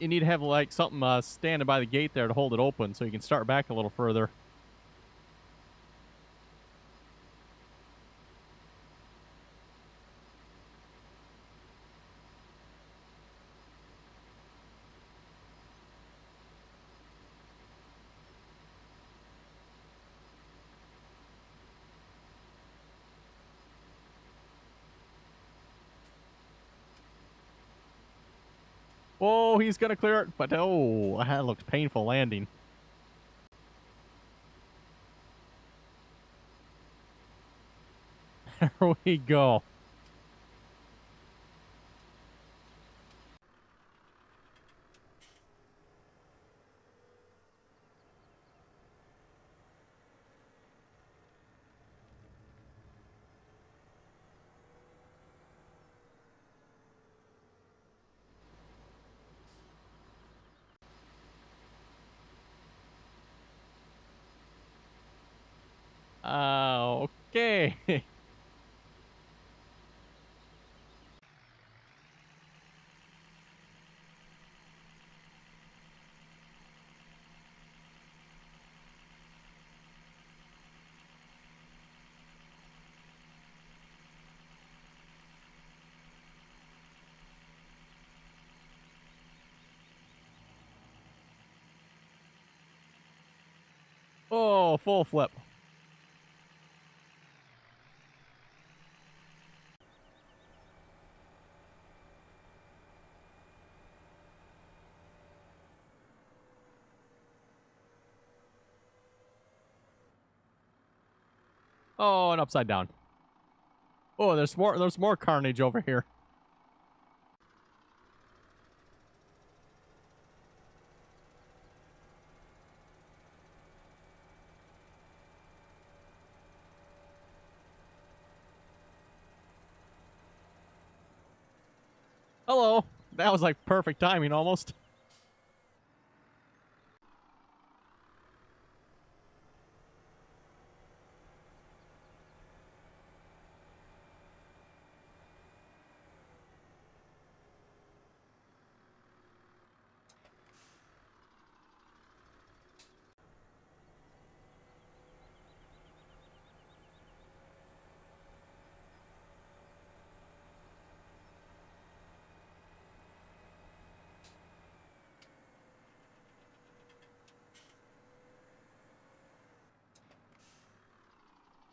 you need to have like something uh, standing by the gate there to hold it open so you can start back a little further. Oh, he's gonna clear it, but oh, that looks painful landing. There we go. Uh, okay. oh, full flip. Oh, and upside down. Oh, there's more there's more carnage over here. Hello. That was like perfect timing almost.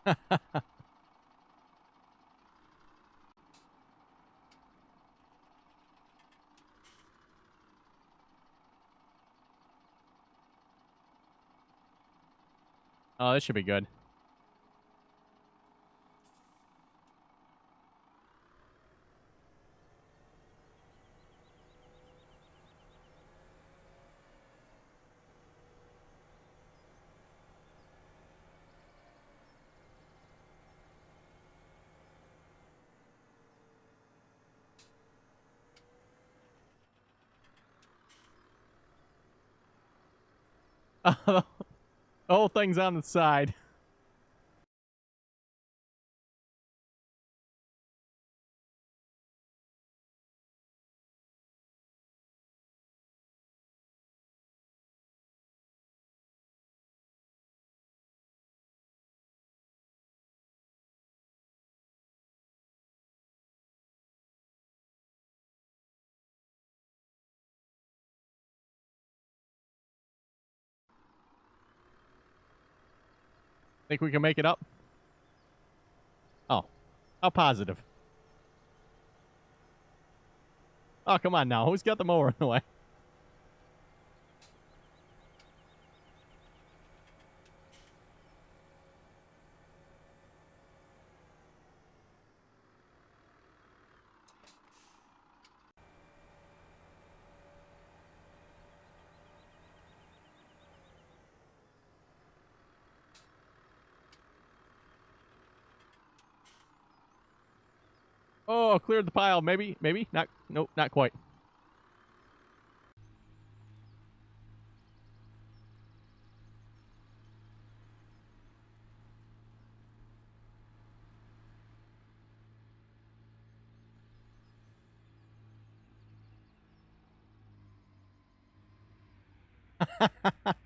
Oh, this should be good. whole thing's on the side. Think we can make it up? Oh. How positive. Oh, come on now. Who's got the mower in the way? Oh, cleared the pile. Maybe, maybe. Not, nope, not quite.